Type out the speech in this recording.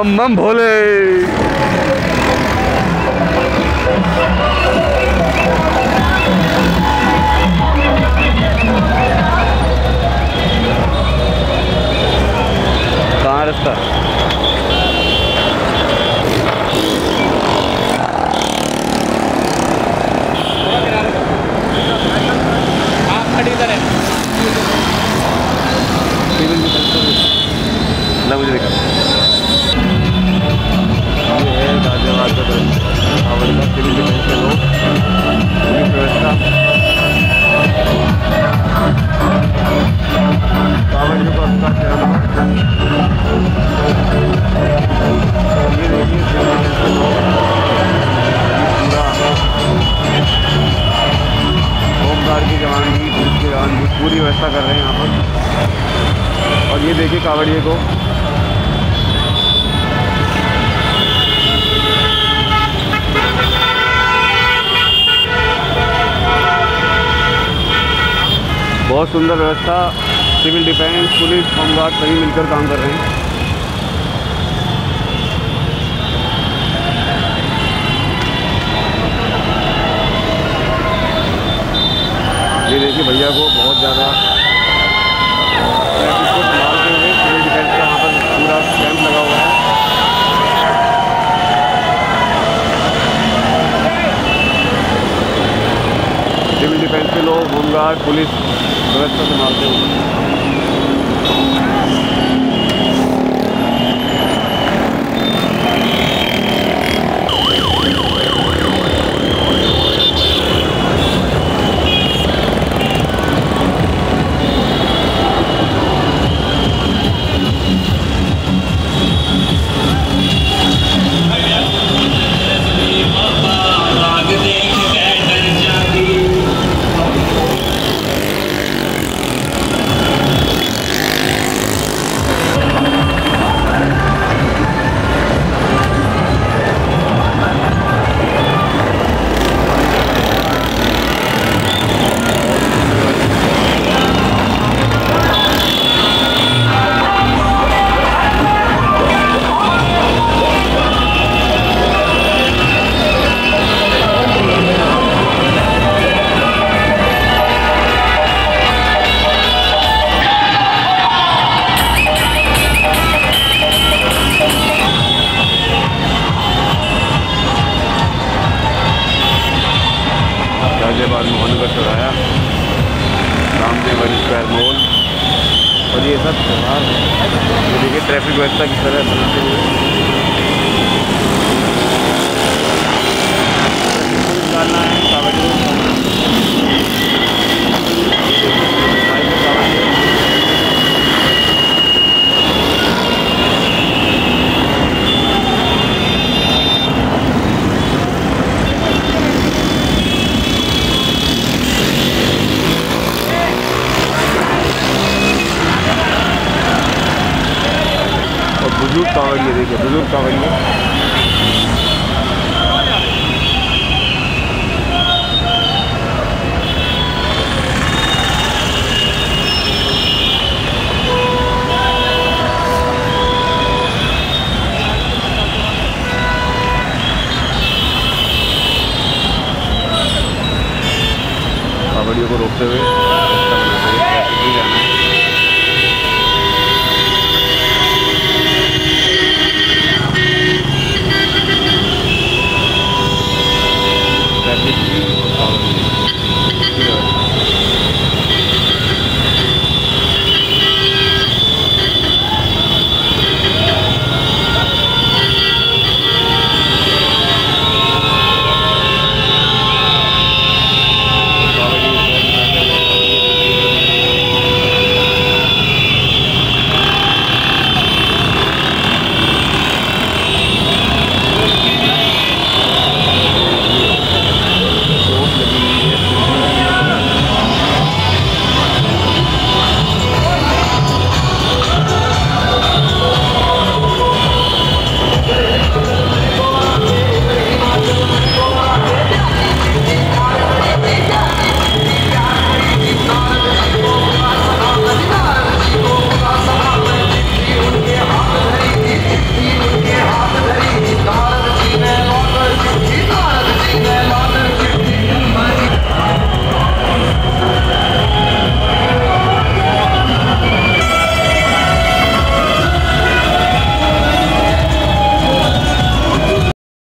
बम बम भोले कहाँ है रास्ता? ला मुझे दिखा पूरी व्यवस्था कर रहे हैं यहाँ पर। और ये देखिए कावड़िए को। बहुत सुंदर व्यवस्था, सिविल डिफेंस, पुलिस, होमगार्ड सभी मिलकर काम कर रहे हैं। ये देखिए भैया को बहुत ज़्यादा संभालते हुए सिविल डिफेंस का यहाँ पर पूरा कैंप लगा हुआ है। सिविल डिफेंस के लोग, होमगार्ड, पुलिस, व्यवस्था संभालते हुए गाजियाबाद मोहनगढ़ चौराया रामदेव स्क्वायर मॉल और ये सब त्यौहार है। देखिए ट्रैफ़िक व्यवस्था की तरह बनाते हुए बुज़ुर्ग कांवड़िए देखिए बुज़ुर्ग कांवड़िए कांवड़ियों को रोकते हुए।